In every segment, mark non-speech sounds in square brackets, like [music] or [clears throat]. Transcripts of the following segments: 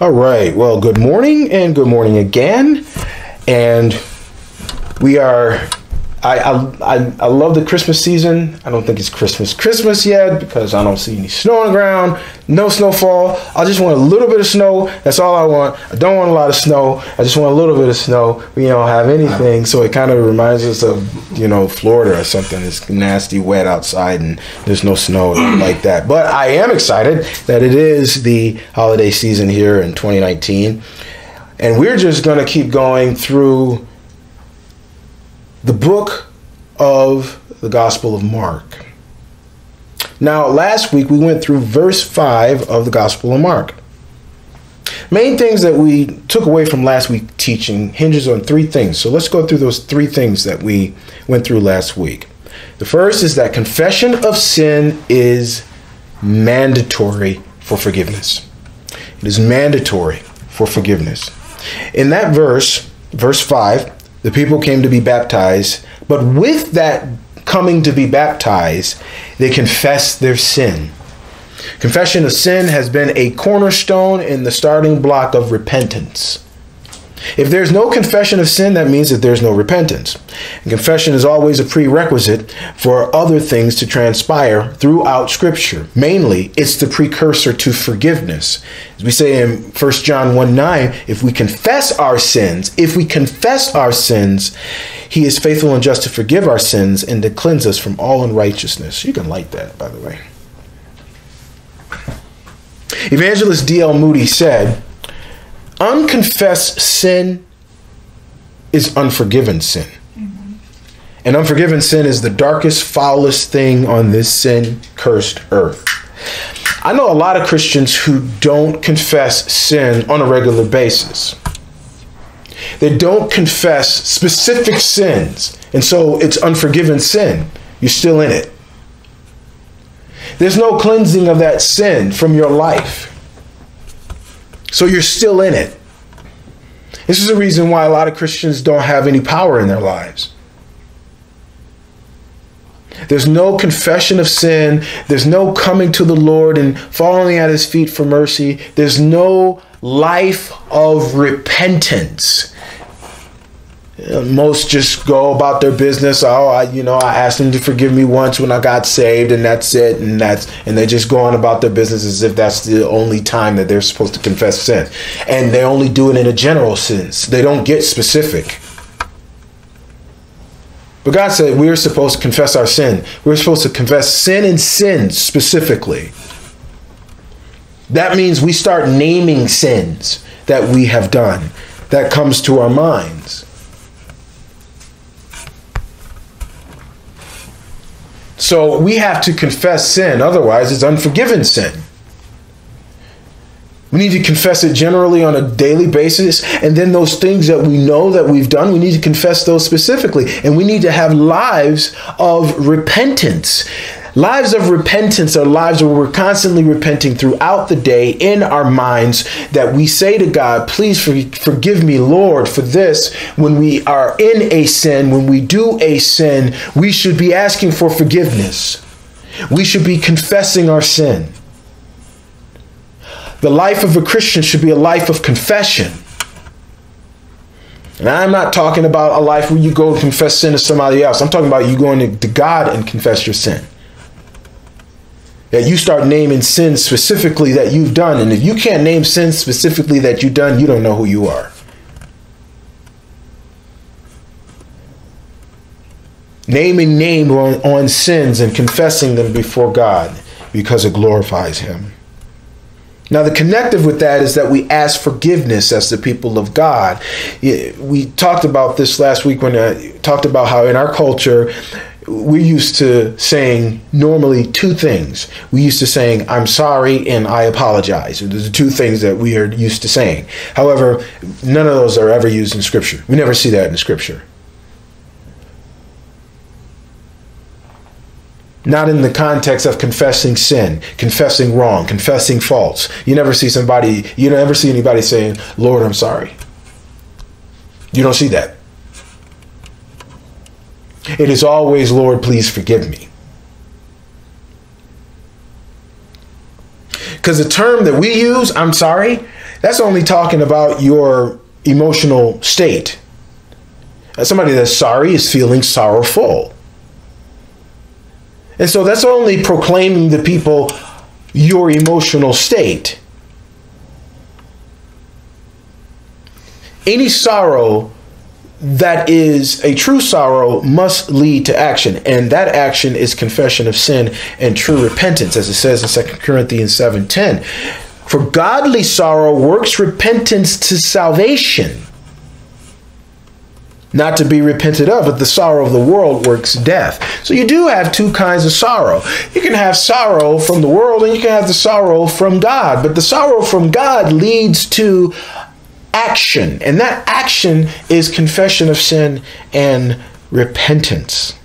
All right. Well, good morning and good morning again. And we are. I, I, I, love the Christmas season. I don't think it's Christmas Christmas yet because I don't see any snow on the ground, no snowfall. I just want a little bit of snow. That's all I want. I don't want a lot of snow. I just want a little bit of snow. We don't have anything, so it kind of reminds us of you know Florida or something. It's nasty, wet outside, and there's no snow [clears throat] like that. But I am excited that it is the holiday season here in 2019, and we're just gonna keep going through the book of the Gospel of Mark. Now, last week we went through verse 5 of the Gospel of Mark. Main things that we took away from last week's teaching hinges on three things. So let's go through those three things that we went through last week. The first is that confession of sin is mandatory for forgiveness. It is mandatory for forgiveness. In that verse, verse 5, the people came to be baptized, but with that coming to be baptized, they confessed their sin. Confession of sin has been a cornerstone in the starting block of repentance. If there's no confession of sin, that means that there's no repentance. And confession is always a prerequisite for other things to transpire throughout Scripture. Mainly, it's the precursor to forgiveness. As we say in 1 John 1 9, if we confess our sins, if we confess our sins, he is faithful and just to forgive our sins and to cleanse us from all unrighteousness. You can light that, by the way. Evangelist D.L. Moody said, unconfessed sin is unforgiven sin. Mm-hmm. And unforgiven sin is the darkest, foulest thing on this sin cursed earth. I know a lot of Christians who don't confess sin on a regular basis. They don't confess specific sins, and so it's unforgiven sin. You're still in it. There's no cleansing of that sin from your life. So you're still in it. This is the reason why a lot of Christians don't have any power in their lives. There's no confession of sin. There's no coming to the Lord and falling at his feet for mercy. There's no life of repentance most just go about their business. Oh, I, you know, I asked them to forgive me once when I got saved, and that's it. And that's and they just go on about their business as if that's the only time that they're supposed to confess sin, and they only do it in a general sense. They don't get specific. But God said we're supposed to confess our sin. We're supposed to confess sin and sins specifically. That means we start naming sins that we have done. That comes to our minds. So we have to confess sin, otherwise, it's unforgiven sin. We need to confess it generally on a daily basis. And then those things that we know that we've done, we need to confess those specifically. And we need to have lives of repentance. Lives of repentance are lives where we're constantly repenting throughout the day in our minds that we say to God, please forgive me, Lord, for this. When we are in a sin, when we do a sin, we should be asking for forgiveness. We should be confessing our sin. The life of a Christian should be a life of confession. And I'm not talking about a life where you go and confess sin to somebody else. I'm talking about you going to God and confess your sin that you start naming sins specifically that you've done. And if you can't name sins specifically that you've done, you don't know who you are. Naming name on, on sins and confessing them before God because it glorifies Him. Now, the connective with that is that we ask forgiveness as the people of God. We talked about this last week when I talked about how in our culture, we're used to saying normally two things. We used to saying I'm sorry and I apologize. Those are two things that we are used to saying. However, none of those are ever used in Scripture. We never see that in Scripture. Not in the context of confessing sin, confessing wrong, confessing faults. You never see somebody, you never see anybody saying, Lord, I'm sorry. You don't see that. It is always, Lord, please forgive me. Because the term that we use, I'm sorry, that's only talking about your emotional state. Somebody that's sorry is feeling sorrowful. And so that's only proclaiming the people your emotional state. Any sorrow that is a true sorrow must lead to action. And that action is confession of sin and true repentance as it says in 2 corinthians 7.10 for godly sorrow works repentance to salvation not to be repented of but the sorrow of the world works death. So you do have two kinds of sorrow. You can have sorrow from the world and you can have the sorrow from god. But the sorrow from god leads to action. And that action is confession of sin and repentance.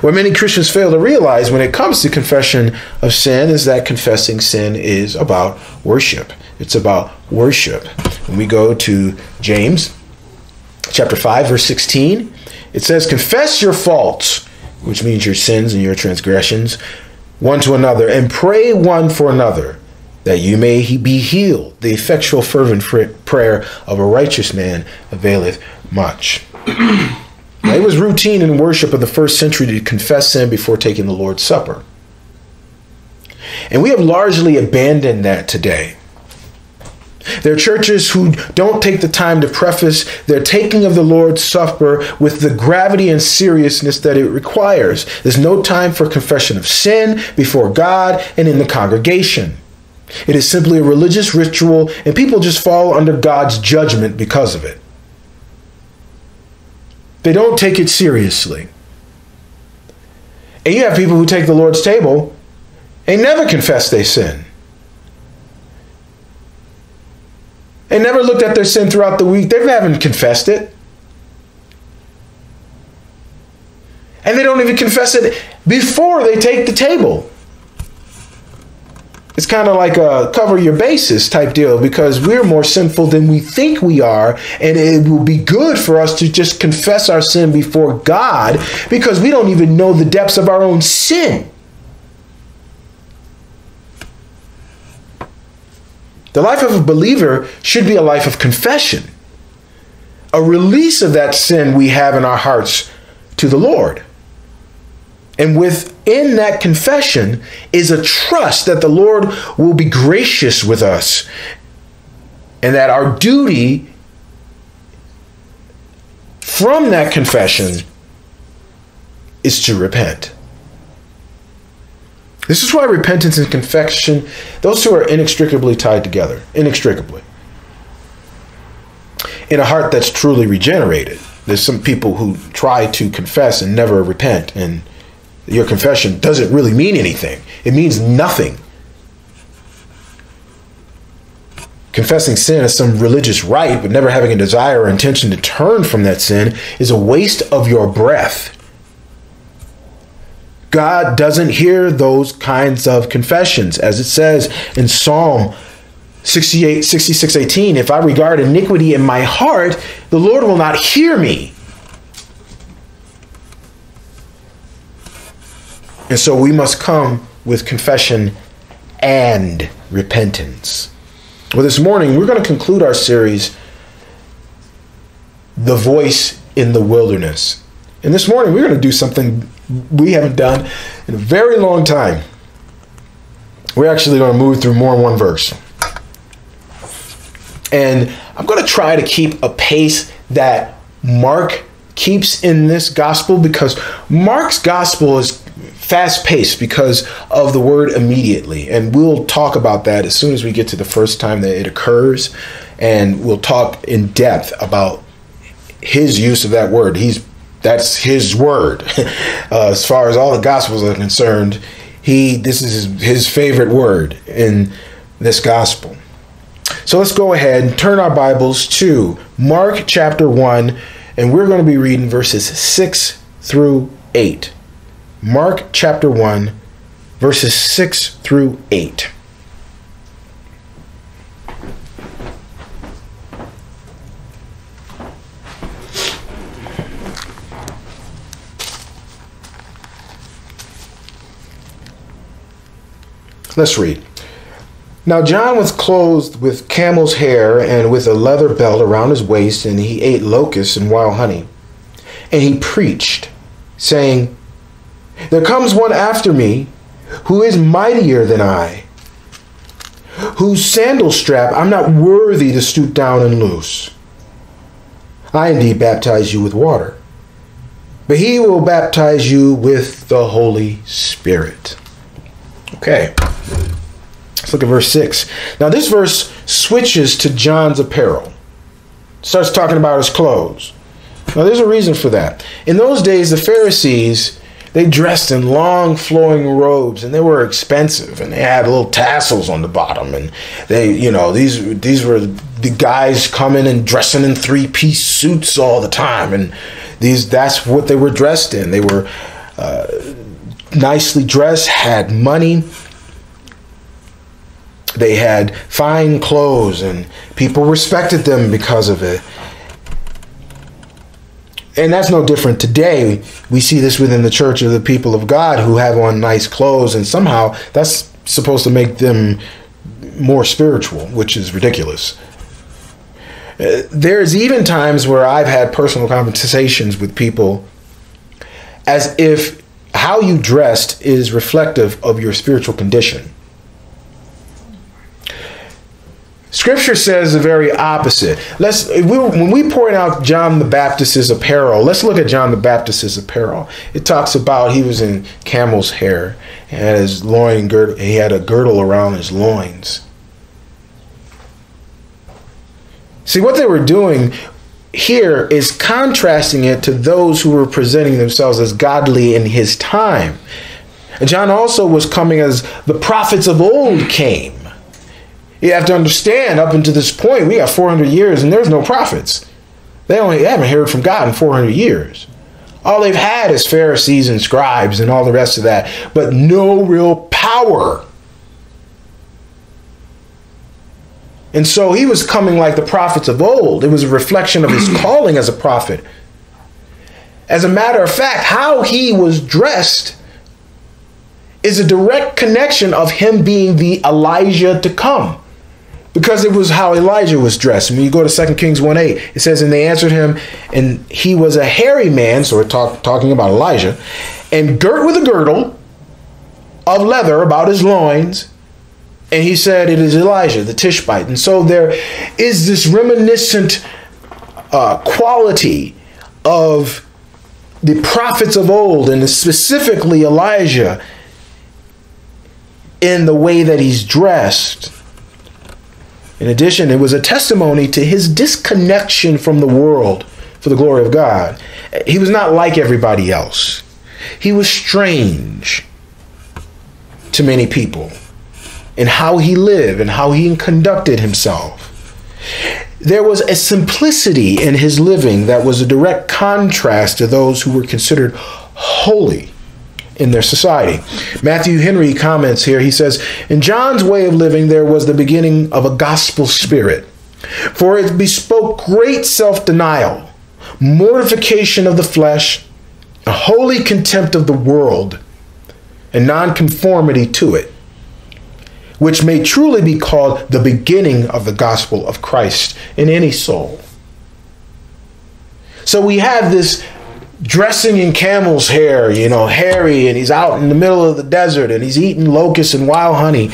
What many Christians fail to realize when it comes to confession of sin is that confessing sin is about worship. It's about worship. When we go to James chapter 5 verse 16, it says confess your faults, which means your sins and your transgressions, one to another and pray one for another that you may be healed. The effectual, fervent prayer of a righteous man availeth much. [clears throat] now, it was routine in worship of the first century to confess sin before taking the Lord's Supper. And we have largely abandoned that today. There are churches who don't take the time to preface their taking of the Lord's Supper with the gravity and seriousness that it requires. There's no time for confession of sin before God and in the congregation. It is simply a religious ritual, and people just fall under God's judgment because of it. They don't take it seriously. And you have people who take the Lord's table and never confess they sin. And never looked at their sin throughout the week. They haven't confessed it. And they don't even confess it before they take the table it's kind of like a cover your bases type deal because we're more sinful than we think we are. And it will be good for us to just confess our sin before God because we don't even know the depths of our own sin. The life of a believer should be a life of confession, a release of that sin we have in our hearts to the Lord. And within that confession is a trust that the Lord will be gracious with us and that our duty from that confession is to repent. This is why repentance and confession, those two are inextricably tied together. Inextricably. In a heart that's truly regenerated. There's some people who try to confess and never repent, and your confession doesn't really mean anything. It means nothing. Confessing sin as some religious rite, but never having a desire or intention to turn from that sin, is a waste of your breath. God doesn't hear those kinds of confessions, as it says in Psalm 68, 66, 18. If I regard iniquity in my heart, the Lord will not hear me. And so we must come with confession and repentance. Well, this morning we're going to conclude our series, The Voice in the Wilderness. And this morning we're going to do something we haven't done in a very long time. We're actually going to move through more than one verse. And I'm going to try to keep a pace that Mark keeps in this gospel because Mark's gospel is fast paced because of the word immediately. And we'll talk about that as soon as we get to the first time that it occurs. And we'll talk in depth about his use of that word. He's that's his word. [laughs] uh, as far as all the gospels are concerned, he this is his, his favorite word in this gospel. So let's go ahead and turn our Bibles to Mark chapter 1, and we're going to be reading verses 6 through 8. Mark chapter 1, verses 6 through 8. Let's read. Now, John was clothed with camel's hair and with a leather belt around his waist, and he ate locusts and wild honey. And he preached, saying, There comes one after me who is mightier than I, whose sandal strap I'm not worthy to stoop down and loose. I indeed baptize you with water, but he will baptize you with the Holy Spirit. Okay. Let's look at verse 6. Now, this verse switches to John's apparel, starts talking about his clothes. Now, there's a reason for that. In those days, the Pharisees. They dressed in long flowing robes and they were expensive and they had little tassels on the bottom and they you know these these were the guys coming and dressing in three piece suits all the time and these that's what they were dressed in they were uh, nicely dressed had money they had fine clothes and people respected them because of it. And that's no different today. We see this within the church of the people of God who have on nice clothes, and somehow that's supposed to make them more spiritual, which is ridiculous. Uh, there's even times where I've had personal conversations with people as if how you dressed is reflective of your spiritual condition. Scripture says the very opposite. Let's we, when we point out John the Baptist's apparel. Let's look at John the Baptist's apparel. It talks about he was in camel's hair and his loin girdle. He had a girdle around his loins. See what they were doing here is contrasting it to those who were presenting themselves as godly in his time. John also was coming as the prophets of old came. You have to understand, up until this point, we got 400 years and there's no prophets. They only they haven't heard from God in 400 years. All they've had is Pharisees and scribes and all the rest of that, but no real power. And so he was coming like the prophets of old. It was a reflection of his [clears throat] calling as a prophet. As a matter of fact, how he was dressed is a direct connection of him being the Elijah to come because it was how Elijah was dressed. When you go to 2 Kings 1 8, it says, And they answered him, and he was a hairy man, so we're talk, talking about Elijah, and girt with a girdle of leather about his loins. And he said, It is Elijah, the Tishbite. And so there is this reminiscent uh, quality of the prophets of old, and specifically Elijah, in the way that he's dressed in addition, it was a testimony to his disconnection from the world for the glory of God. He was not like everybody else, he was strange to many people in how he lived and how he conducted himself. There was a simplicity in his living that was a direct contrast to those who were considered holy in their society. Matthew Henry comments here. He says, In John's way of living, there was the beginning of a gospel spirit, for it bespoke great self denial, mortification of the flesh, a holy contempt of the world, and nonconformity to it, which may truly be called the beginning of the gospel of Christ in any soul. So we have this dressing in camel's hair, you know, hairy, and he's out in the middle of the desert and he's eating locusts and wild honey.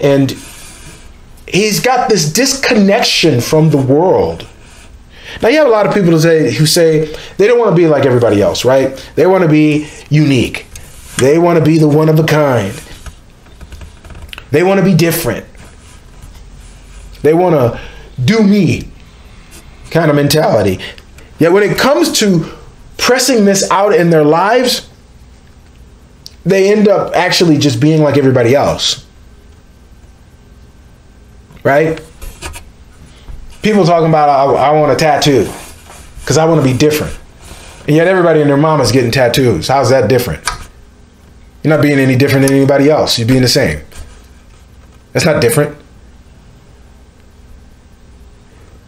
And he's got this disconnection from the world. Now you have a lot of people who say who say they don't want to be like everybody else, right? They want to be unique. They want to be the one of a kind. They want to be different. They want to do me kind of mentality. Yet when it comes to pressing this out in their lives, they end up actually just being like everybody else. Right? People talking about, I, I want a tattoo because I want to be different. And yet everybody and their mama's getting tattoos. How's that different? You're not being any different than anybody else. You're being the same. That's not different.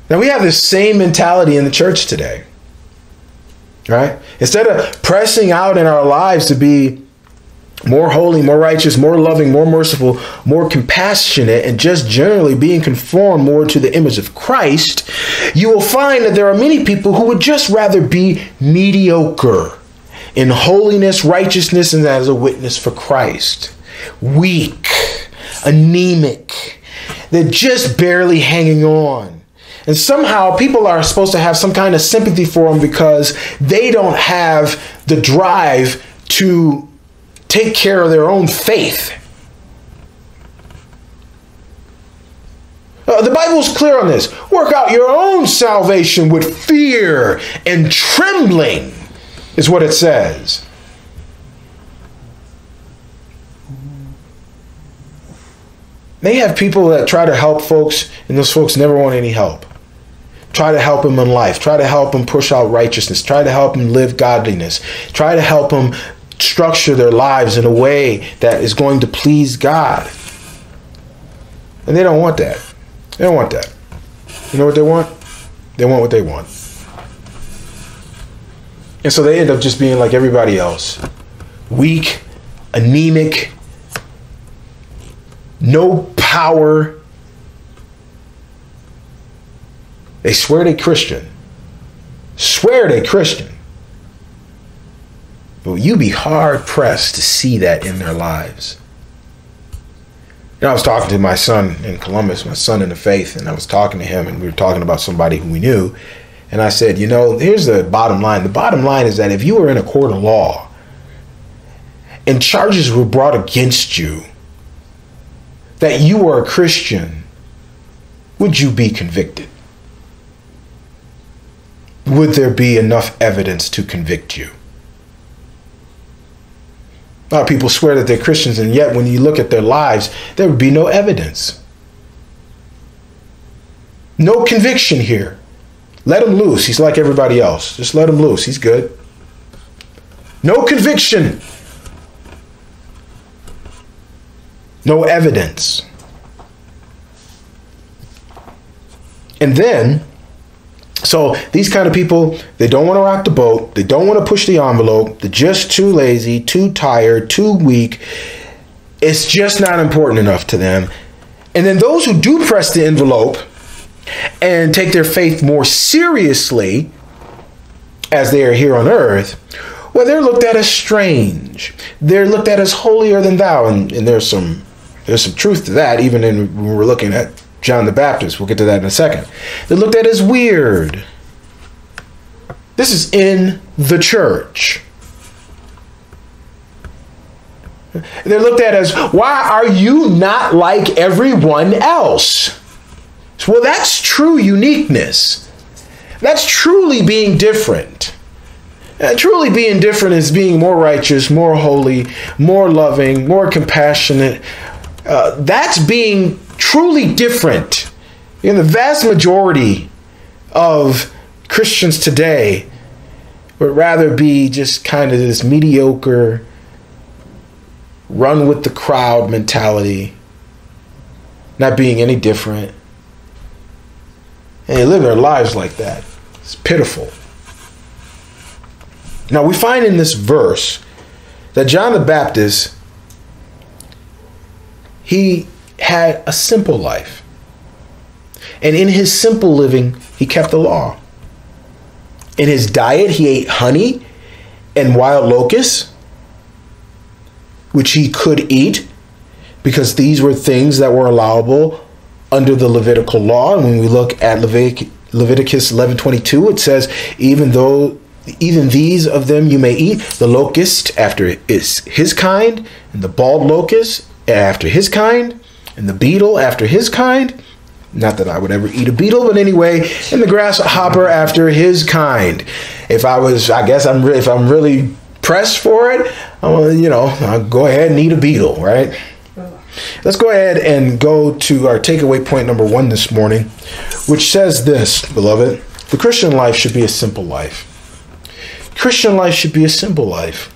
Now we have this same mentality in the church today right? Instead of pressing out in our lives to be more holy, more righteous, more loving, more merciful, more compassionate, and just generally being conformed more to the image of Christ, you will find that there are many people who would just rather be mediocre in holiness, righteousness, and as a witness for Christ. Weak, anemic, they're just barely hanging on. And somehow people are supposed to have some kind of sympathy for them because they don't have the drive to take care of their own faith. Uh, the Bible's clear on this. Work out your own salvation with fear and trembling, is what it says. They have people that try to help folks, and those folks never want any help. Try to help them in life. Try to help them push out righteousness. Try to help them live godliness. Try to help them structure their lives in a way that is going to please God. And they don't want that. They don't want that. You know what they want? They want what they want. And so they end up just being like everybody else weak, anemic, no power. They swear they Christian. Swear they Christian. But you'd be hard pressed to see that in their lives. You know, I was talking to my son in Columbus, my son in the faith, and I was talking to him, and we were talking about somebody who we knew. And I said, you know, here's the bottom line. The bottom line is that if you were in a court of law and charges were brought against you that you were a Christian, would you be convicted? Would there be enough evidence to convict you? A lot of people swear that they're Christians, and yet when you look at their lives, there would be no evidence. No conviction here. Let him loose. He's like everybody else. Just let him loose. He's good. No conviction. no evidence. And then, so these kind of people, they don't want to rock the boat, they don't want to push the envelope, they're just too lazy, too tired, too weak. It's just not important enough to them. And then those who do press the envelope and take their faith more seriously as they are here on earth, well, they're looked at as strange. They're looked at as holier than thou. And, and there's some there's some truth to that, even in, when we're looking at John the Baptist. We'll get to that in a second. They're looked at as weird. This is in the church. They're looked at as, why are you not like everyone else? Well, that's true uniqueness. That's truly being different. Uh, truly being different is being more righteous, more holy, more loving, more compassionate, uh, that's being truly different. In the vast majority of Christians today would rather be just kind of this mediocre, run with the crowd mentality, not being any different. And they live their lives like that. It's pitiful. Now, we find in this verse that John the Baptist he had a simple life. And in his simple living, he kept the law. In his diet, he ate honey and wild locusts, which he could eat because these were things that were allowable under the Levitical law. And when we look at Levitic, Leviticus 11:22, it says, "Even though even these of them you may eat, the locust after is his kind, and the bald locust after his kind, and the beetle after his kind. Not that I would ever eat a beetle, but anyway, and the grasshopper after his kind. If I was, I guess I'm if I'm really pressed for it, I'm, you know, I'll go ahead and eat a beetle, right? Let's go ahead and go to our takeaway point number one this morning, which says this, beloved: the Christian life should be a simple life. Christian life should be a simple life.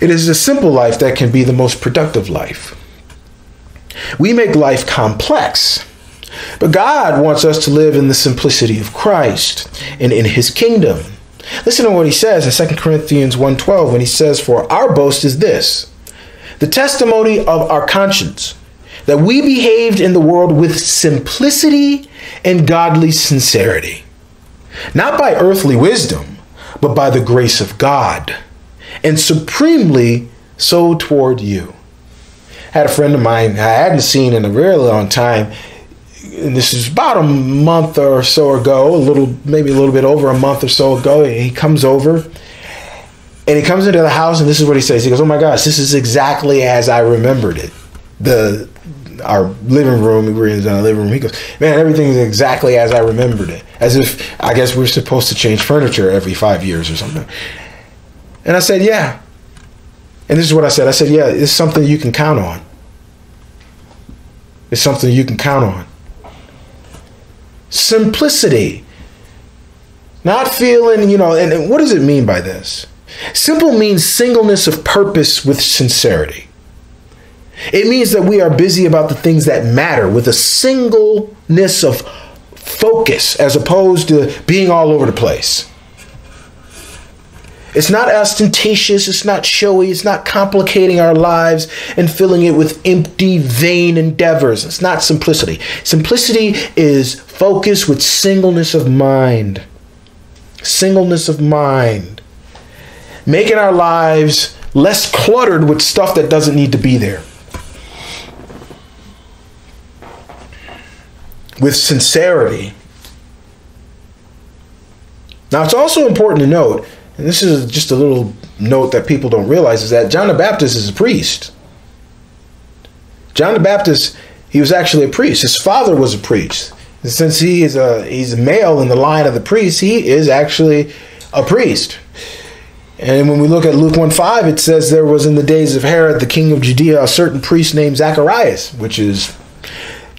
It is a simple life that can be the most productive life. We make life complex, but God wants us to live in the simplicity of Christ and in his kingdom. Listen to what he says in 2 Corinthians 1:12 when he says for our boast is this the testimony of our conscience, that we behaved in the world with simplicity and godly sincerity, not by earthly wisdom, but by the grace of God, and supremely so toward you. Had a friend of mine I hadn't seen in a really long time. And this is about a month or so ago, a little, maybe a little bit over a month or so ago. He comes over and he comes into the house, and this is what he says. He goes, "Oh my gosh, this is exactly as I remembered it." The our living room, we were in the living room. He goes, "Man, everything is exactly as I remembered it." As if I guess we're supposed to change furniture every five years or something. And I said, "Yeah." And this is what I said. I said, "Yeah, it's something you can count on. It's something you can count on." Simplicity. Not feeling, you know, and, and what does it mean by this? Simple means singleness of purpose with sincerity. It means that we are busy about the things that matter with a singleness of focus as opposed to being all over the place. It's not ostentatious, it's not showy, it's not complicating our lives and filling it with empty, vain endeavors. It's not simplicity. Simplicity is focus with singleness of mind. Singleness of mind making our lives less cluttered with stuff that doesn't need to be there. With sincerity. Now, it's also important to note, and this is just a little note that people don't realize, is that John the Baptist is a priest. John the Baptist, he was actually a priest. His father was a priest. since he is a he's a male in the line of the priests, he is actually a priest. And when we look at Luke 1 5, it says there was in the days of Herod, the king of Judea, a certain priest named Zacharias, which is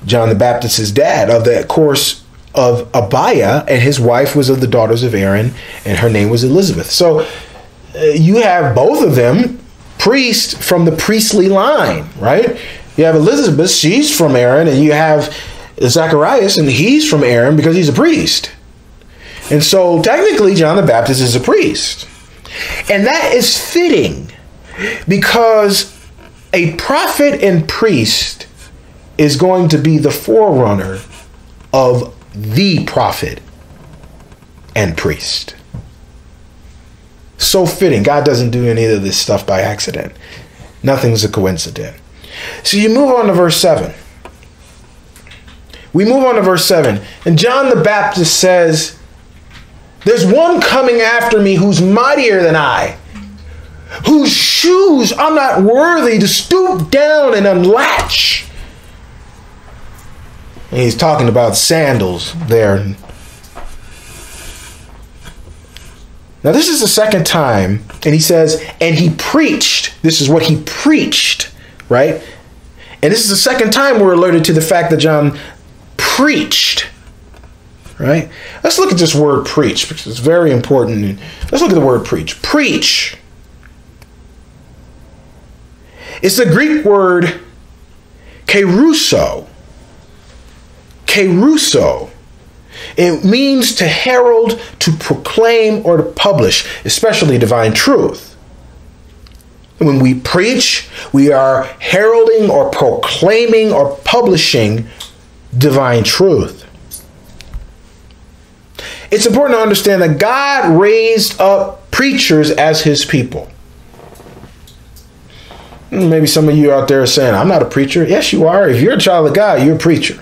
John the Baptist's dad, of that course of Abiah, and his wife was of the daughters of Aaron, and her name was Elizabeth. So uh, you have both of them priest from the priestly line, right? You have Elizabeth, she's from Aaron, and you have Zacharias, and he's from Aaron because he's a priest. And so technically, John the Baptist is a priest. And that is fitting because a prophet and priest is going to be the forerunner of the prophet and priest. So fitting. God doesn't do any of this stuff by accident. Nothing's a coincidence. So you move on to verse 7. We move on to verse 7. And John the Baptist says, there's one coming after me who's mightier than I, whose shoes I'm not worthy to stoop down and unlatch. And he's talking about sandals there. Now, this is the second time, and he says, and he preached. This is what he preached, right? And this is the second time we're alerted to the fact that John preached right? Let's look at this word preach because it's very important. Let's look at the word preach. Preach. It's the Greek word kerusso. Kerusso. It means to herald, to proclaim, or to publish, especially divine truth. When we preach, we are heralding or proclaiming or publishing divine truth it's important to understand that God raised up preachers as his people. Maybe some of you out there are saying, I'm not a preacher. Yes, you are. If you're a child of God, you're a preacher.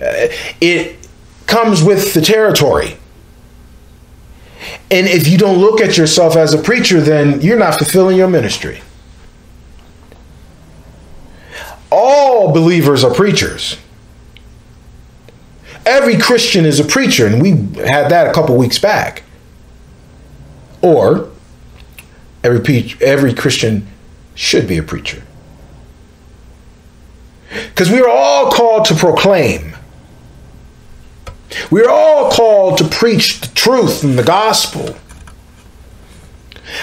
Uh, it comes with the territory. And if you don't look at yourself as a preacher, then you're not fulfilling your ministry. All believers are preachers. Every Christian is a preacher, and we had that a couple weeks back. Or every every Christian should be a preacher. Because we are all called to proclaim. We are all called to preach the truth and the gospel.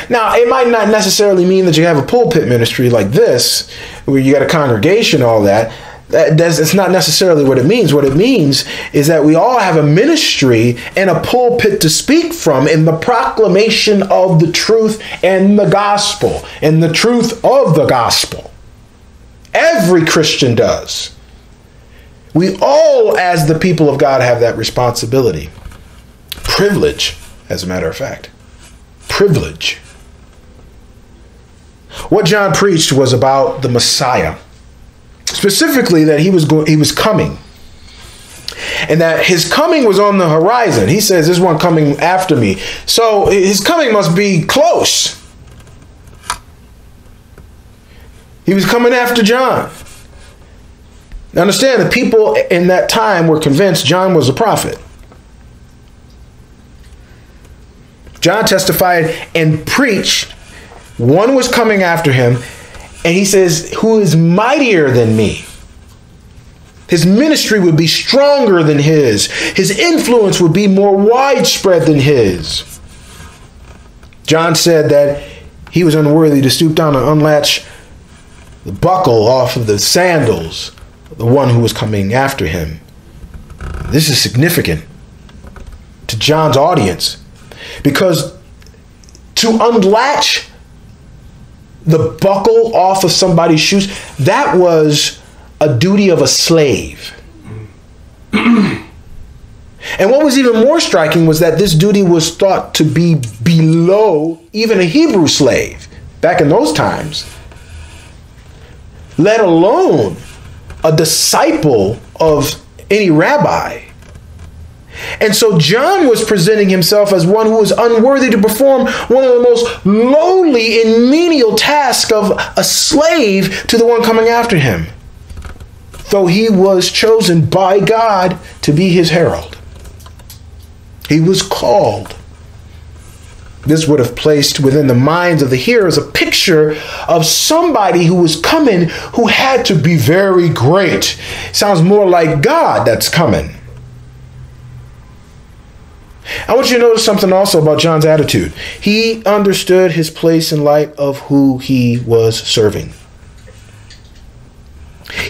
Now, it might not necessarily mean that you have a pulpit ministry like this, where you got a congregation, all that. That, that's, it's not necessarily what it means. What it means is that we all have a ministry and a pulpit to speak from in the proclamation of the truth and the gospel, and the truth of the gospel. Every Christian does. We all, as the people of God, have that responsibility. Privilege, as a matter of fact. Privilege. What John preached was about the Messiah specifically that he was going he was coming and that his coming was on the horizon he says there's one coming after me so his coming must be close he was coming after john now understand the people in that time were convinced john was a prophet john testified and preached one was coming after him and he says, Who is mightier than me? His ministry would be stronger than his. His influence would be more widespread than his. John said that he was unworthy to stoop down and unlatch the buckle off of the sandals the one who was coming after him. This is significant to John's audience because to unlatch the buckle off of somebody's shoes, that was a duty of a slave. [clears throat] and what was even more striking was that this duty was thought to be below even a Hebrew slave back in those times, let alone a disciple of any rabbi. And so John was presenting himself as one who was unworthy to perform one of the most lowly and menial tasks of a slave to the one coming after him, though he was chosen by God to be his herald. He was called. This would have placed within the minds of the hearers a picture of somebody who was coming who had to be very great. Sounds more like God that's coming. I want you to notice something also about John's attitude. He understood his place in light of who he was serving.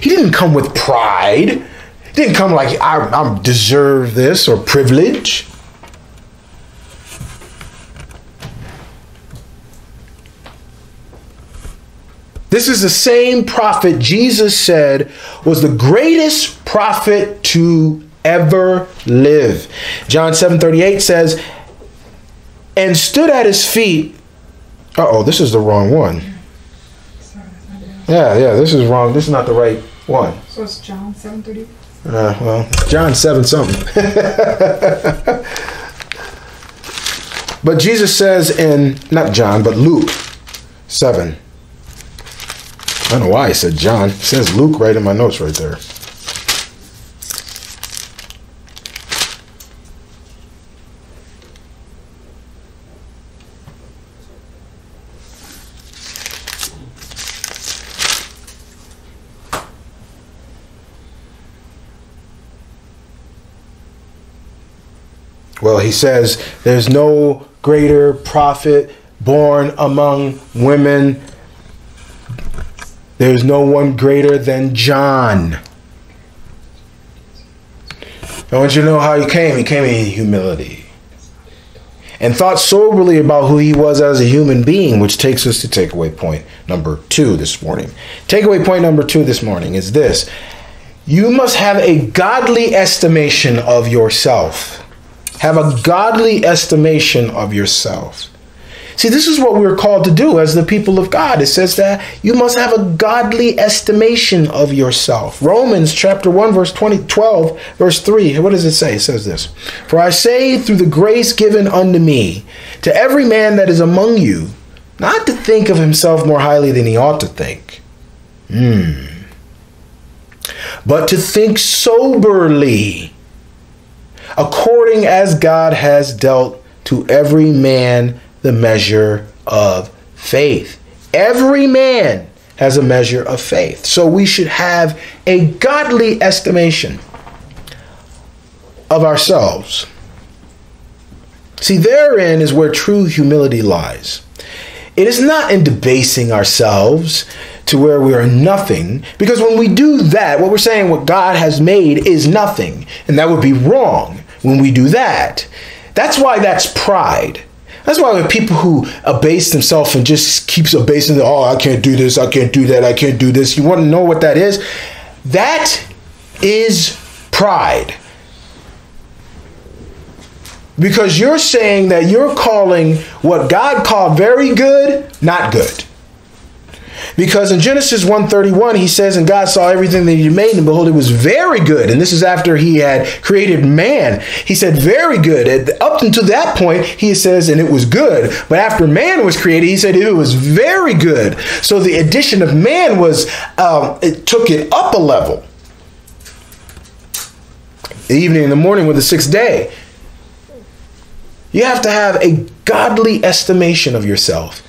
He didn't come with pride. He didn't come like I, I deserve this or privilege. This is the same prophet Jesus said was the greatest prophet to ever live. John 7:38 says, and stood at his feet. Uh-oh, this is the wrong one. Yeah, yeah, this is wrong. This is not the right one. So it's John 7:30. Uh, well, John 7 something. [laughs] but Jesus says in not John, but Luke 7. I don't know why I said John. It says Luke right in my notes right there. Well, he says, There's no greater prophet born among women. There's no one greater than John. I want you to know how he came. He came in humility and thought soberly about who he was as a human being, which takes us to takeaway point number two this morning. Takeaway point number two this morning is this you must have a godly estimation of yourself. Have a godly estimation of yourself. See, this is what we're called to do as the people of God. It says that you must have a godly estimation of yourself. Romans chapter 1, verse 20, 12, verse 3. What does it say? It says this For I say, through the grace given unto me, to every man that is among you, not to think of himself more highly than he ought to think. Hmm. But to think soberly according as God has dealt to every man the measure of faith. Every man has a measure of faith. So we should have a godly estimation of ourselves. See, therein is where true humility lies. It is not in debasing ourselves to where we are nothing. Because when we do that, what we're saying, what God has made is nothing. And that would be wrong when we do that. That's why that's pride. That's why when people who abase themselves and just keeps abasing, oh, I can't do this, I can't do that, I can't do this. You want to know what that is? That is pride. Because you're saying that you're calling what God called very good not good. Because in Genesis 1:31 he says and God saw everything that he made and behold it was very good and this is after he had created man. He said very good. Up until that point he says and it was good. But after man was created he said it was very good. So the addition of man was um, it took it up a level. The evening and the morning were the sixth day. You have to have a godly estimation of yourself.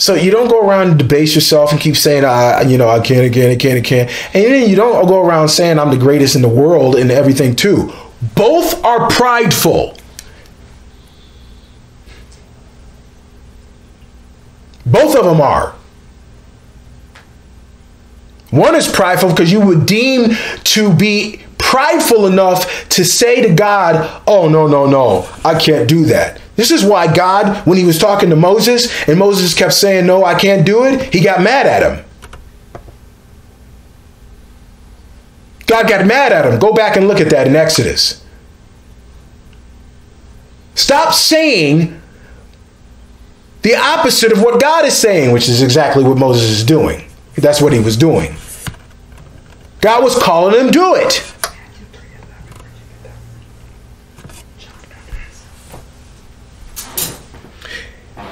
So you don't go around and debase yourself and keep saying, I, you know, I can't again, I can't, I can't. And then you don't go around saying I'm the greatest in the world and everything too. Both are prideful. Both of them are. One is prideful because you would deem to be prideful enough to say to God, Oh, no, no, no, I can't do that. This is why God, when he was talking to Moses and Moses kept saying, No, I can't do it, he got mad at him. God got mad at him. Go back and look at that in Exodus. Stop saying the opposite of what God is saying, which is exactly what Moses is doing. That's what he was doing. God was calling him do it.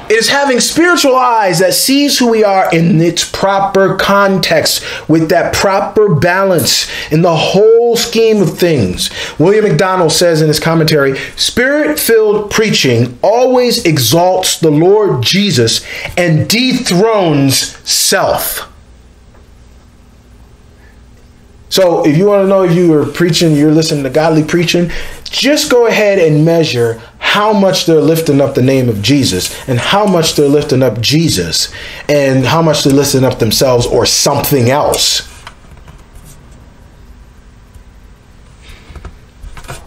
It is having spiritual eyes that sees who we are in its proper context with that proper balance in the whole scheme of things. William MacDonald says in his commentary Spirit filled preaching always exalts the Lord Jesus and dethrones self. So if you want to know if you are preaching, you're listening to godly preaching, just go ahead and measure how much they're lifting up the name of Jesus and how much they're lifting up Jesus and how much they're lifting up themselves or something else.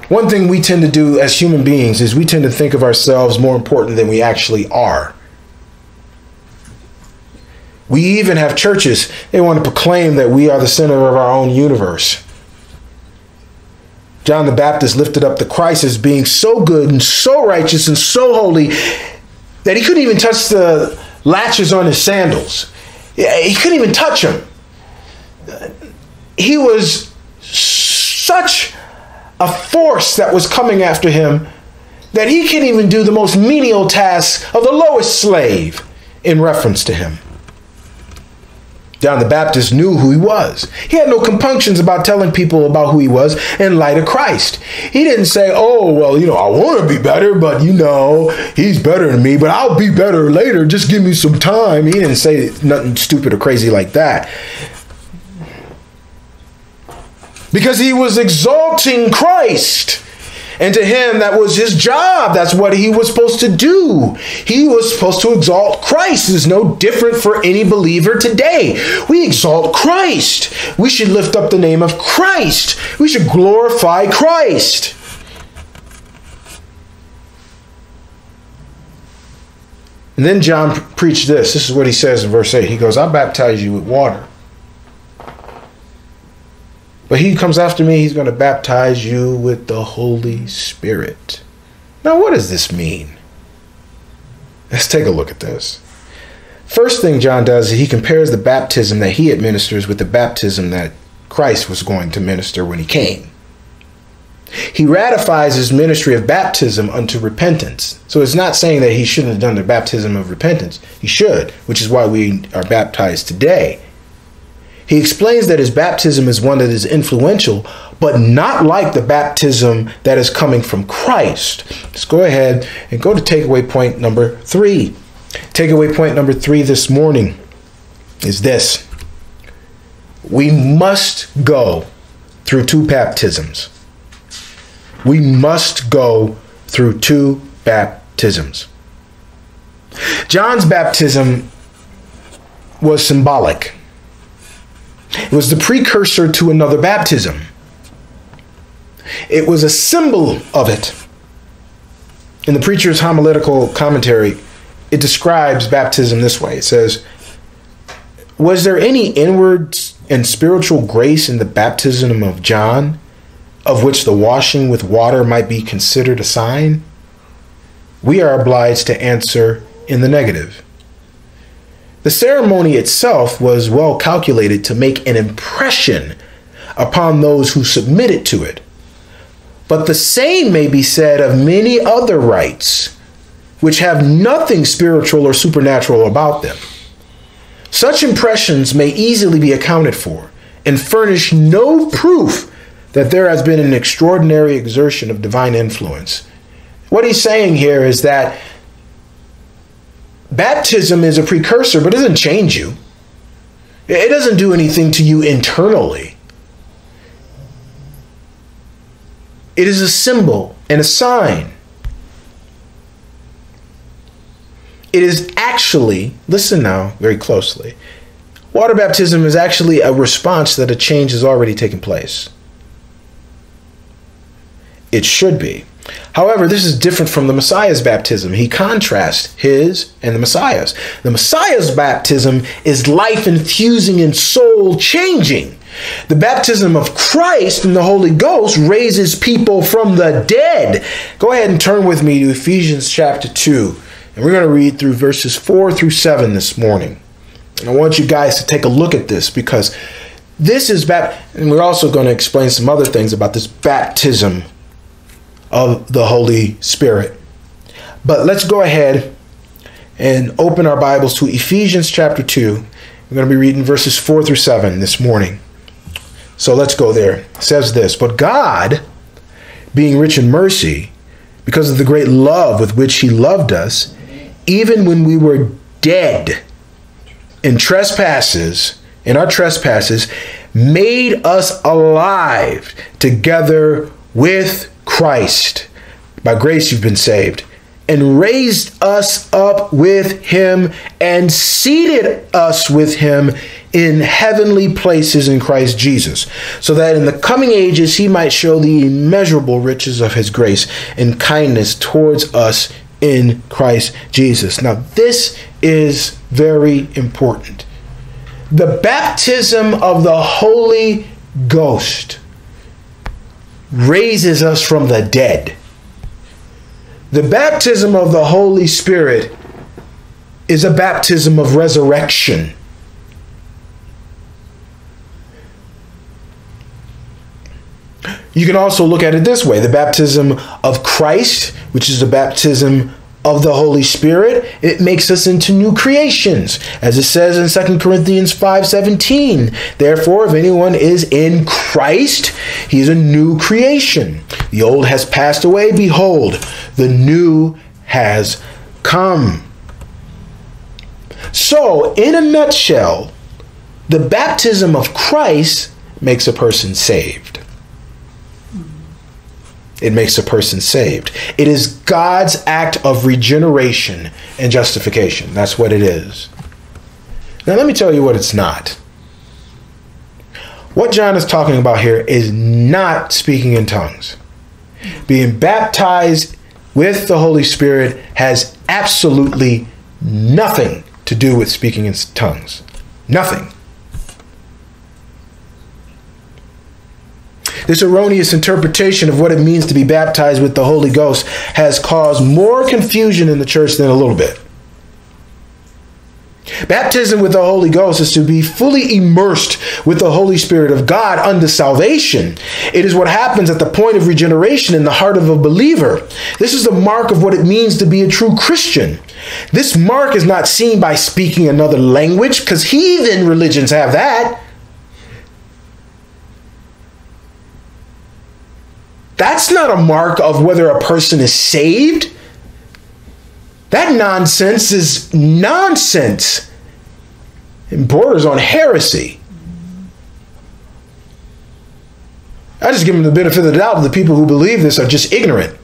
One thing we tend to do as human beings is we tend to think of ourselves more important than we actually are. We even have churches, they want to proclaim that we are the center of our own universe. John the Baptist lifted up the Christ as being so good and so righteous and so holy that he couldn't even touch the latches on his sandals. He couldn't even touch them. He was such a force that was coming after him that he couldn't even do the most menial tasks of the lowest slave in reference to him. John the Baptist knew who he was. He had no compunctions about telling people about who he was in light of Christ. He didn't say, oh, well, you know, I want to be better, but you know, he's better than me, but I'll be better later. Just give me some time. He didn't say nothing stupid or crazy like that. Because he was exalting Christ. And to him, that was his job. That's what he was supposed to do. He was supposed to exalt Christ. It's no different for any believer today. We exalt Christ. We should lift up the name of Christ. We should glorify Christ. And then John preached this. This is what he says in verse 8. He goes, I baptize you with water. But he comes after me, he's going to baptize you with the Holy Spirit. Now, what does this mean? Let's take a look at this. First thing John does is he compares the baptism that he administers with the baptism that Christ was going to minister when he came. He ratifies his ministry of baptism unto repentance. So it's not saying that he shouldn't have done the baptism of repentance. He should, which is why we are baptized today. He explains that his baptism is one that is influential, but not like the baptism that is coming from Christ. Let's go ahead and go to takeaway point number three. Takeaway point number three this morning is this we must go through two baptisms. We must go through two baptisms. John's baptism was symbolic. It was the precursor to another baptism. It was a symbol of it. In the preacher's homiletical commentary, it describes baptism this way it says, Was there any inward and spiritual grace in the baptism of John, of which the washing with water might be considered a sign? We are obliged to answer in the negative. The ceremony itself was well calculated to make an impression upon those who submitted to it. But the same may be said of many other rites, which have nothing spiritual or supernatural about them. Such impressions may easily be accounted for and furnish no proof that there has been an extraordinary exertion of divine influence. What he's saying here is that baptism is a precursor, but it doesn't change you. It doesn't do anything to you internally. It is a symbol and a sign. It is actually, listen now very closely, water baptism is actually a response that a change has already taken place. It should be. However, this is different from the Messiah's baptism. He contrasts his and the Messiah's. The Messiah's baptism is life infusing and soul changing. The baptism of Christ and the Holy Ghost raises people from the dead. Go ahead and turn with me to Ephesians chapter 2. And we're going to read through verses 4 through 7 this morning. And I want you guys to take a look at this because this is baptism. And we're also going to explain some other things about this baptism of the Holy Spirit. But let's go ahead and open our Bibles to Ephesians chapter 2. We're going to be reading verses 4 through 7 this morning. So let's go there. It says this But God, being rich in mercy, because of the great love with which He loved us, even when we were dead in trespasses, in our trespasses, made us alive together with Christ. By grace you've been saved. And raised us up with him and seated us with him in heavenly places in Christ Jesus, so that in the coming ages he might show the immeasurable riches of his grace and kindness towards us in Christ Jesus. Now, this is very important. The baptism of the Holy Ghost raises us from the dead. The baptism of the Holy Spirit is a baptism of resurrection. You can also look at it this way the baptism of Christ, which is the baptism of the Holy Spirit, it makes us into new creations. As it says in 2 Corinthians 5:17, therefore if anyone is in Christ, he is a new creation. The old has passed away, behold, the new has come. So, in a nutshell, the baptism of Christ makes a person saved. It makes a person saved. It is God's act of regeneration and justification. That's what it is. Now, let me tell you what it's not. What John is talking about here is not speaking in tongues. Being baptized with the Holy Spirit has absolutely nothing to do with speaking in tongues. Nothing. This erroneous interpretation of what it means to be baptized with the Holy Ghost has caused more confusion in the church than a little bit. Baptism with the Holy Ghost is to be fully immersed with the Holy Spirit of God unto salvation. It is what happens at the point of regeneration in the heart of a believer. This is the mark of what it means to be a true Christian. This mark is not seen by speaking another language, because heathen religions have that. That's not a mark of whether a person is saved. That nonsense is nonsense and borders on heresy. I just give them the benefit of the doubt. The people who believe this are just ignorant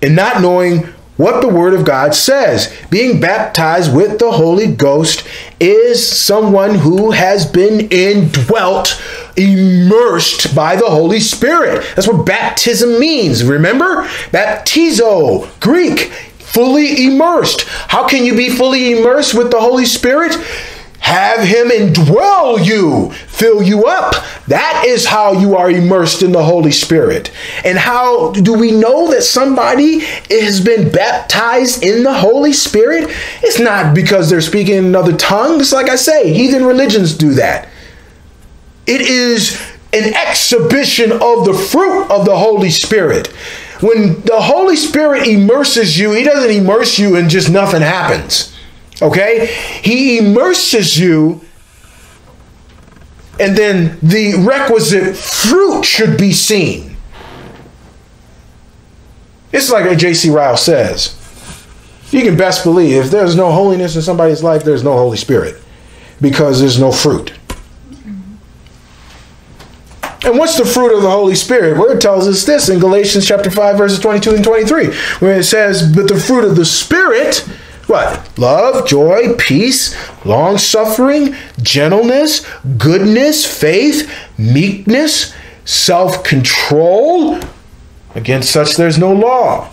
and not knowing what the Word of God says. Being baptized with the Holy Ghost is someone who has been indwelt, immersed by the Holy Spirit. That's what baptism means. Remember? Baptizo, Greek, fully immersed. How can you be fully immersed with the Holy Spirit? have him indwell you, fill you up. That is how you are immersed in the Holy Spirit. And how do we know that somebody has been baptized in the Holy Spirit? It's not because they're speaking in another tongue. It's like I say, heathen religions do that. It is an exhibition of the fruit of the Holy Spirit. When the Holy Spirit immerses you, he doesn't immerse you and just nothing happens. Okay? He immerses you, and then the requisite fruit should be seen. It's like J.C. Ryle says. You can best believe if there's no holiness in somebody's life, there's no Holy Spirit because there's no fruit. And what's the fruit of the Holy Spirit? Where it tells us this in Galatians chapter 5, verses 22 and 23, where it says, But the fruit of the Spirit what? Love, joy, peace, long suffering, gentleness, goodness, faith, meekness, self control. Against such there's no law.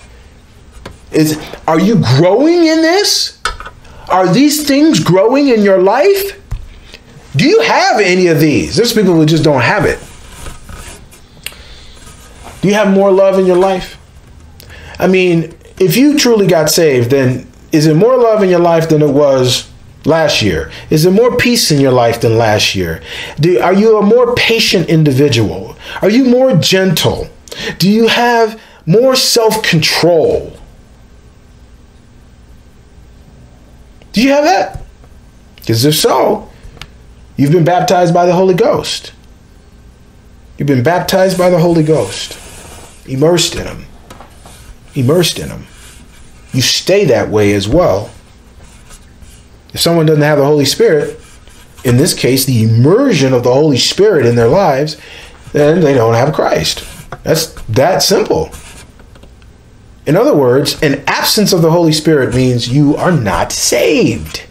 Is, are you growing in this? Are these things growing in your life? Do you have any of these? There's people who just don't have it. Do you have more love in your life? I mean, if you truly got saved, then is it more love in your life than it was last year? Is there more peace in your life than last year? Do, are you a more patient individual? Are you more gentle? Do you have more self control? Do you have that? Because if so, you've been baptized by the Holy Ghost. You've been baptized by the Holy Ghost, immersed in them. immersed in them. you stay that way as well. If someone doesn't have the Holy Spirit, in this case, the immersion of the Holy Spirit in their lives, then they don't have Christ. That's that simple. In other words, an absence of the Holy Spirit means you are not saved.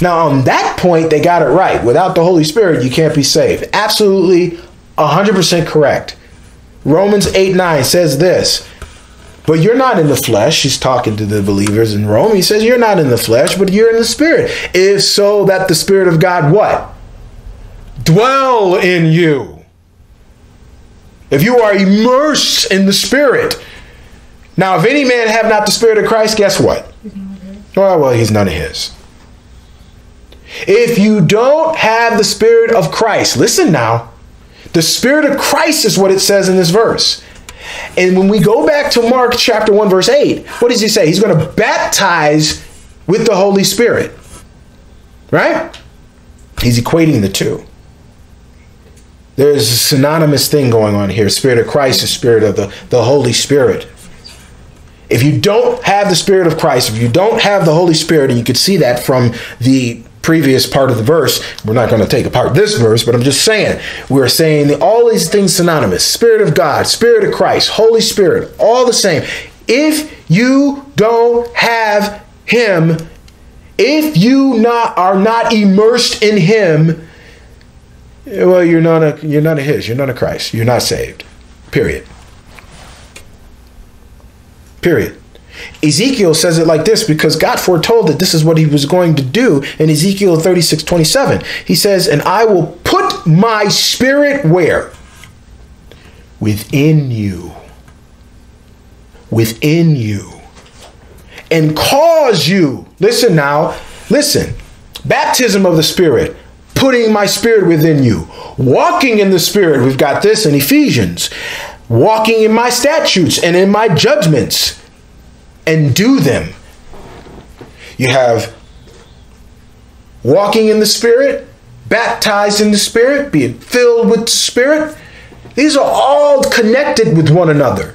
Now, on that point, they got it right. Without the Holy Spirit, you can't be saved. Absolutely 100% correct. Romans 8 9 says this but you're not in the flesh. He's talking to the believers in Rome. He says, You're not in the flesh, but you're in the spirit. If so, that the Spirit of God what? Dwell in you. If you are immersed in the Spirit. Now, if any man have not the Spirit of Christ, guess what? Oh, well, he's none of his. If you don't have the Spirit of Christ, listen now. The Spirit of Christ is what it says in this verse. And when we go back to Mark chapter 1, verse 8, what does he say? He's going to baptize with the Holy Spirit. Right? He's equating the two. There's a synonymous thing going on here Spirit of Christ, the Spirit of the, the Holy Spirit. If you don't have the Spirit of Christ, if you don't have the Holy Spirit, and you could see that from the previous part of the verse. We're not going to take apart this verse, but I'm just saying we're saying all these things synonymous Spirit of God, Spirit of Christ, Holy Spirit, all the same. If you don't have Him, if you not are not immersed in Him, well, you're not a you're not of His. You're not a Christ. You're not saved. Period. Period. Ezekiel says it like this because God foretold that this is what he was going to do in Ezekiel 36 27. He says, And I will put my spirit where? Within you. Within you. And cause you, listen now, listen, baptism of the Spirit, putting my spirit within you, walking in the Spirit. We've got this in Ephesians. Walking in my statutes and in my judgments and do them. You have walking in the Spirit, baptized in the Spirit, being filled with the Spirit. These are all connected with one another.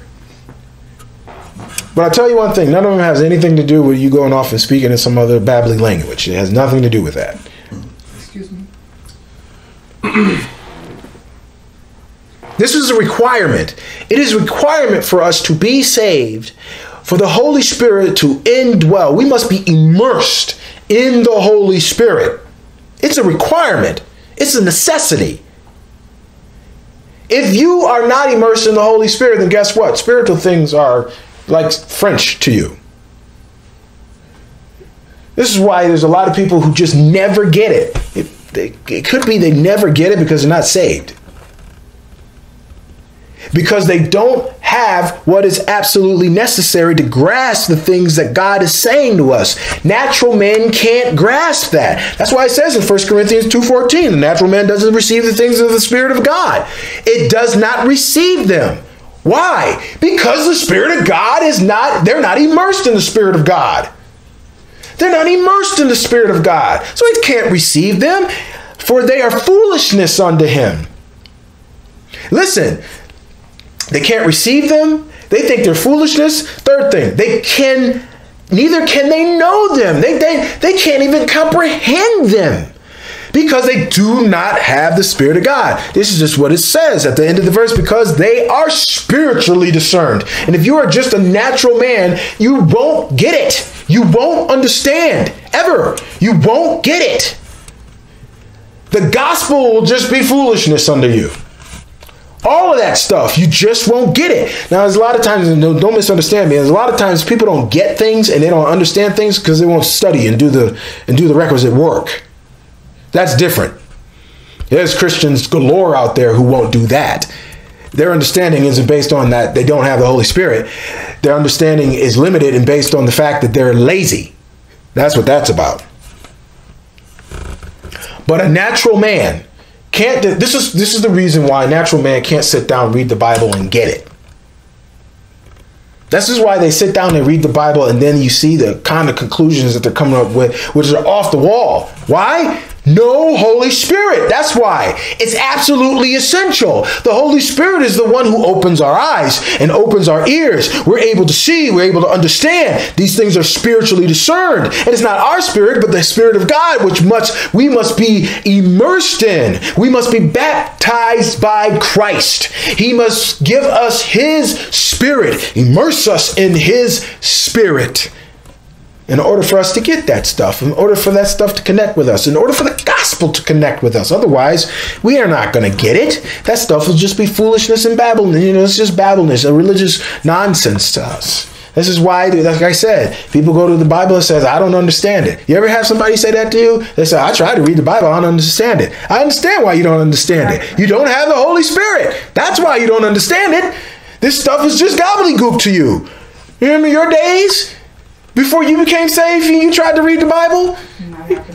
But I'll tell you one thing none of them has anything to do with you going off and speaking in some other babbling language. It has nothing to do with that. Excuse me. this is a requirement. It is a requirement for us to be saved for the Holy Spirit to indwell, we must be immersed in the Holy Spirit. It's a requirement, it's a necessity. If you are not immersed in the Holy Spirit, then guess what? Spiritual things are like French to you. This is why there's a lot of people who just never get it. It, it could be they never get it because they're not saved. Because they don't have what is absolutely necessary to grasp the things that God is saying to us. Natural men can't grasp that. That's why it says in 1 Corinthians 2:14, the natural man doesn't receive the things of the Spirit of God. It does not receive them. Why? Because the Spirit of God is not, they're not immersed in the Spirit of God. They're not immersed in the Spirit of God. So he can't receive them, for they are foolishness unto him. Listen, they can't receive them. They think they're foolishness. Third thing, they can neither can they know them. They, they, they can't even comprehend them because they do not have the Spirit of God. This is just what it says at the end of the verse because they are spiritually discerned. And if you are just a natural man, you won't get it. You won't understand ever. You won't get it. The gospel will just be foolishness under you. All of that stuff, you just won't get it. Now, there's a lot of times, and don't misunderstand me. There's a lot of times people don't get things and they don't understand things because they won't study and do the and do the requisite work. That's different. There's Christians galore out there who won't do that. Their understanding isn't based on that they don't have the Holy Spirit. Their understanding is limited and based on the fact that they're lazy. That's what that's about. But a natural man can't this is this is the reason why a natural man can't sit down, read the Bible, and get it. This is why they sit down and read the Bible, and then you see the kind of conclusions that they're coming up with, which are off the wall. Why? No Holy Spirit. That's why. It's absolutely essential. The Holy Spirit is the one who opens our eyes and opens our ears. We're able to see, we're able to understand. These things are spiritually discerned. And it's not our spirit, but the Spirit of God, which must we must be immersed in. We must be baptized by Christ. He must give us his spirit, immerse us in his spirit in order for us to get that stuff, in order for that stuff to connect with us, in order for the gospel to connect with us. Otherwise, we are not going to get it. That stuff will just be foolishness and babbling. You know, it's just babbleness, a religious nonsense to us. This is why, like I said, people go to the Bible and says, I don't understand it. You ever have somebody say that to you? They say, I tried to read the Bible, I don't understand it. I understand why you don't understand it. You don't have the Holy Spirit. That's why you don't understand it. This stuff is just gobbledygook to you. You remember your days? Before you became saved and you tried to read the Bible?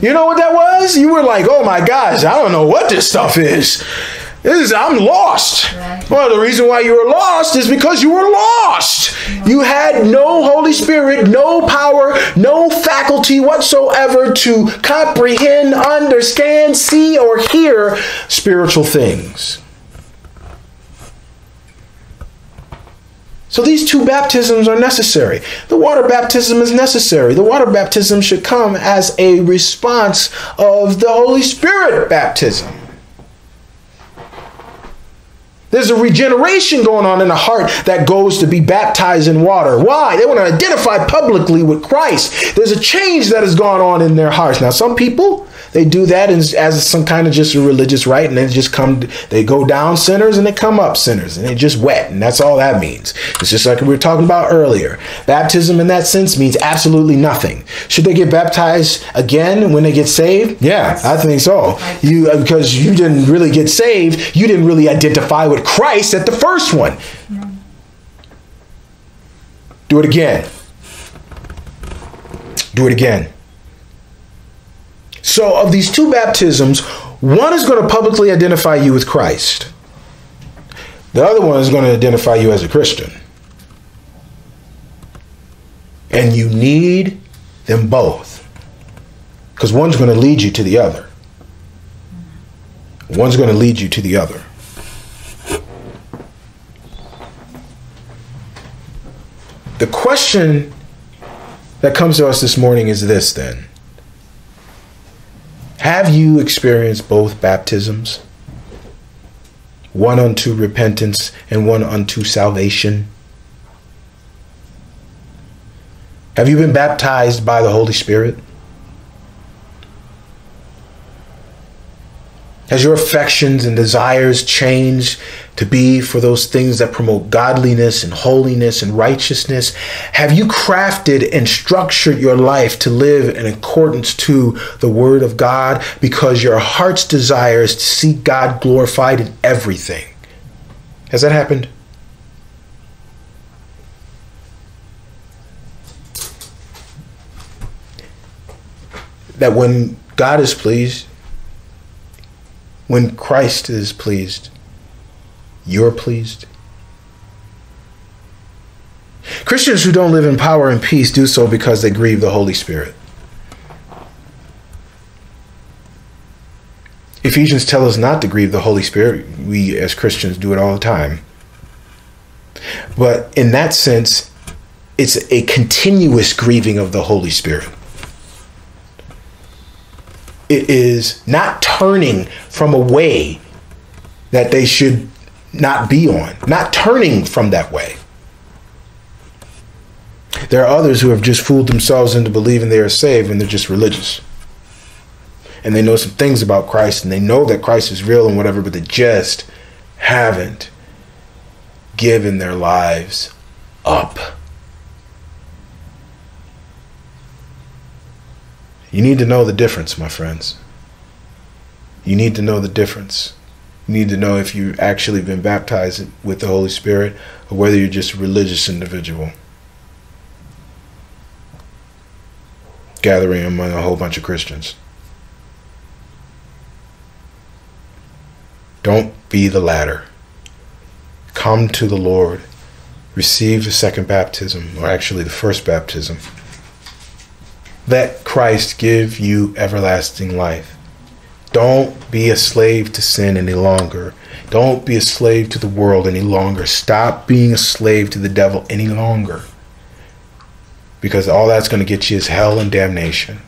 You know what that was? You were like, oh my gosh, I don't know what this stuff is. This is I'm lost. Well, the reason why you were lost is because you were lost. You had no Holy Spirit, no power, no faculty whatsoever to comprehend, understand, see, or hear spiritual things. So these two baptisms are necessary. The water baptism is necessary. The water baptism should come as a response of the Holy Spirit baptism. There's a regeneration going on in the heart that goes to be baptized in water. Why? They want to identify publicly with Christ. There's a change that has gone on in their hearts. Now, some people, they do that as, as some kind of just a religious rite, and they just come, they go down sinners and they come up sinners, and they just wet, and that's all that means. It's just like we were talking about earlier. Baptism in that sense means absolutely nothing. Should they get baptized again when they get saved? Yeah, I think so. You uh, because you didn't really get saved, you didn't really identify with Christ at the first one. Do it again. Do it again. So, of these two baptisms, one is going to publicly identify you with Christ, the other one is going to identify you as a Christian. And you need them both because one's going to lead you to the other. One's going to lead you to the other. The question that comes to us this morning is this then have you experienced both baptisms? One unto repentance and one unto salvation? Have you been baptized by the Holy Spirit? Has your affections and desires changed to be for those things that promote godliness and holiness and righteousness? Have you crafted and structured your life to live in accordance to the Word of God because your heart's desire is to see God glorified in everything? Has that happened? That when God is pleased, when Christ is pleased, you're pleased. Christians who don't live in power and peace do so because they grieve the Holy Spirit. Ephesians tell us not to grieve the Holy Spirit. We as Christians do it all the time. But in that sense, it's a continuous grieving of the Holy Spirit. It is not turning from a way that they should not be on, not turning from that way. There are others who have just fooled themselves into believing they are saved and they're just religious. And they know some things about Christ and they know that Christ is real and whatever, but they just haven't given their lives up. You need to know the difference, my friends. You need to know the difference. Need to know if you've actually been baptized with the Holy Spirit or whether you're just a religious individual. Gathering among a whole bunch of Christians. Don't be the latter. Come to the Lord. Receive the second baptism, or actually the first baptism. Let Christ give you everlasting life. Don't be a slave to sin any longer. Don't be a slave to the world any longer. Stop being a slave to the devil any longer. Because all that's going to get you is hell and damnation.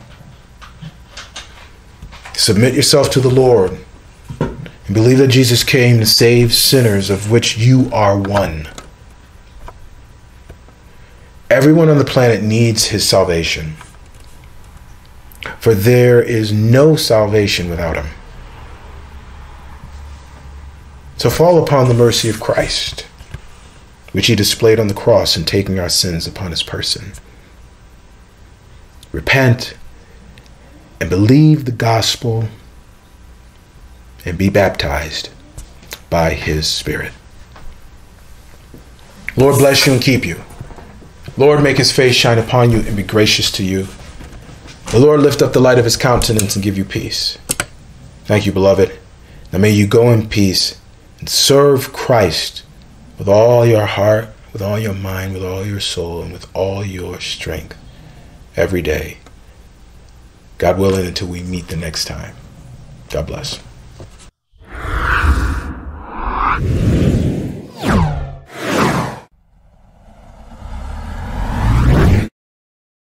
Submit yourself to the Lord and believe that Jesus came to save sinners, of which you are one. Everyone on the planet needs his salvation for there is no salvation without him. So fall upon the mercy of Christ, which he displayed on the cross in taking our sins upon his person. Repent and believe the gospel and be baptized by his Spirit. Lord bless you and keep you. Lord make his face shine upon you and be gracious to you. The Lord lift up the light of his countenance and give you peace. Thank you, beloved. Now may you go in peace and serve Christ with all your heart, with all your mind, with all your soul, and with all your strength every day. God willing, until we meet the next time. God bless.